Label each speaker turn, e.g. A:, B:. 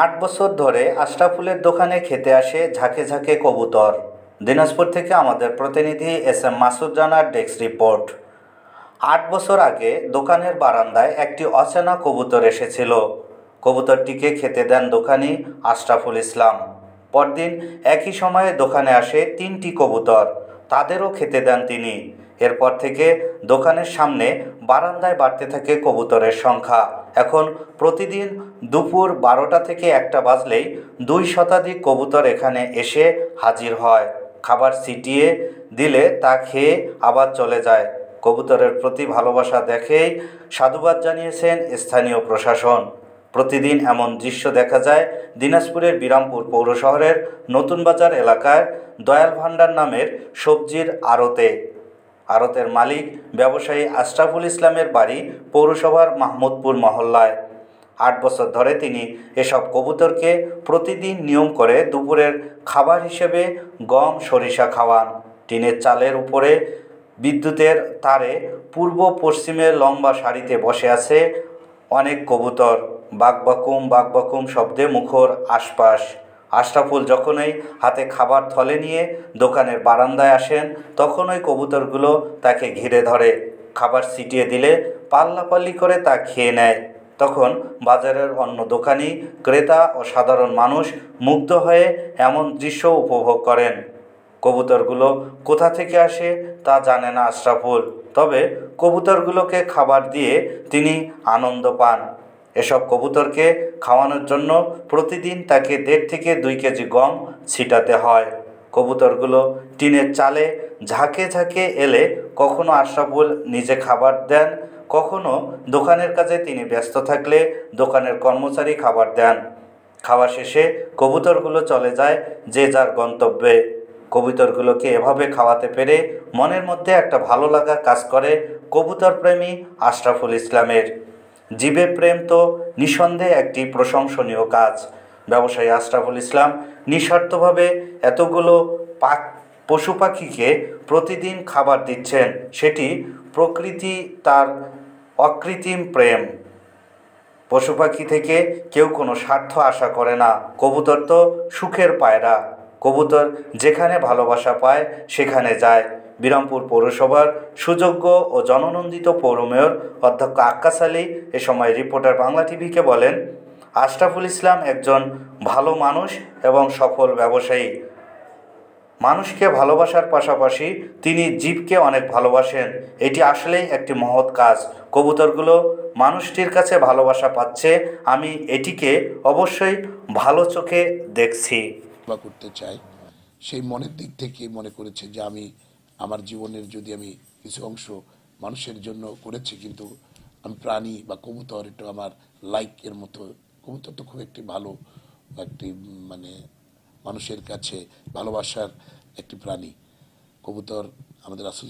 A: আট বছর ধরে আশরাফুলের দোকানে খেতে আসে ঝাঁকে ঝাঁকে কবুতর। দিনাজপুর থেকে আমাদের প্রতিনিধি এস এম মাসুদ রানার ডেস্ক রিপোর্ট। আট বছর আগে দোকানের বারান্দায় একটি অচেনা কবুতর এসেছিল। কবুতরটিকে খেতে দেন দোকানি আশরাফুল ইসলাম। পরদিন একই সময়ে দোকানে আসে তিনটি কবুতর, তাদেরও খেতে দেন তিনি। এরপর থেকে দোকানের সামনে বারান্দায় বাড়তে থাকে কবুতরের সংখ্যা। এখন প্রতিদিন দুপুর বারোটা থেকে একটা বাজলেই দুই শতাধিক কবুতর এখানে এসে হাজির হয়। খাবার ছিটিয়ে দিলে তা খেয়ে আবার চলে যায়। কবুতরের প্রতি ভালোবাসা দেখেই সাধুবাদ জানিয়েছেন স্থানীয় প্রশাসন। প্রতিদিন এমন দৃশ্য দেখা যায় দিনাজপুরের বিরামপুর পৌর শহরের নতুন বাজার এলাকায় দয়াল ভান্ডার নামের সবজির আড়তে। আড়তের মালিক ব্যবসায়ী আশরাফুল ইসলামের বাড়ি পৌরসভার মাহমুদপুর মহল্লায়। আট বছর ধরে তিনি এসব কবুতরকে প্রতিদিন নিয়ম করে দুপুরের খাবার হিসেবে গম, সরিষা খাওয়ান। টিনের চালের উপরে বিদ্যুতের তারে পূর্ব পশ্চিমে লম্বা সারিতে বসে আছে অনেক কবুতর। বাকবাকুম বাকবাকুম শব্দে মুখর আশপাশ। আশরাফুল যখনই হাতে খাবার থলে নিয়ে দোকানের বারান্দায় আসেন তখন ওই কবুতরগুলো তাকে ঘিরে ধরে। খাবার ছিটিয়ে দিলে পাল্লাপাল্লি করে তা খেয়ে নেয়। তখন বাজারের অন্য দোকানি, ক্রেতা ও সাধারণ মানুষ মুগ্ধ হয়ে এমন দৃশ্য উপভোগ করেন। কবুতরগুলো কোথা থেকে আসে তা জানে না আশরাফুল। তবে কবুতরগুলোকে খাবার দিয়ে তিনি আনন্দ পান। এসব কবুতরকে খাওয়ানোর জন্য প্রতিদিন তাকে দেড় থেকে দুই কেজি গম ছিটাতে হয়। কবুতরগুলো টিনের চালে ঝাঁকে ঝাঁকে এলে কখনো আশরাফুল নিজে খাবার দেন কখনো দোকানের কাজে তিনি ব্যস্ত থাকলে দোকানের কর্মচারী খাবার দেন। খাওয়া শেষে কবুতরগুলো চলে যায় যে যার গন্তব্যে। কবুতরগুলোকে এভাবে খাওয়াতে পেরে মনের মধ্যে একটা ভালো লাগা কাজ করে কবুতর প্রেমী আশরাফুল ইসলামের। জীবে প্রেম তো নিঃসন্দেহে একটি প্রশংসনীয় কাজ। ব্যবসায়ী আশরাফুল ইসলাম নিঃস্বার্থভাবে এতগুলো পাক, পশু পাখিকে প্রতিদিন খাবার দিচ্ছেন, সেটি প্রকৃতি তার অকৃত্রিম প্রেম। পশু পাখি থেকে কেউ কোনো স্বার্থ আশা করে না। কবুতর তো সুখের পায়রা। কবুতর যেখানে ভালোবাসা পায়, সেখানে যায়। বিরামপুর পৌরসভার সুযোগ্য ও জননন্দিত পৌর মেয়র অধ্যক্ষ আক্কাস আলী এ সময় রিপোর্টার বাংলা টিভিকে বলেন, আশরাফুল ইসলাম একজন ভালো মানুষ এবং সফল ব্যবসায়ী। মানুষকে ভালোবাসার পাশাপাশি তিনি জীবকে অনেক ভালোবাসেন। এটি আসলেই একটি মহৎ কাজ। কবুতরগুলো মানুষটির কাছে ভালোবাসা পাচ্ছে, আমি এটিকে অবশ্যই ভালো চোখে দেখছি।
B: করতে চাই। সেই মনের দিক থেকে মনে করেছে যে আমি, আমার জীবনের যদি আমি কিছু অংশ মানুষের জন্য করেছি, কিন্তু আমি প্রাণী বা কবুতর, একটু আমার লাইক এর মতো, কবুতর তো খুব একটি ভালো, একটি মানে মানুষের কাছে ভালোবাসার একটি প্রাণী। কবুতর আমাদের রাসুল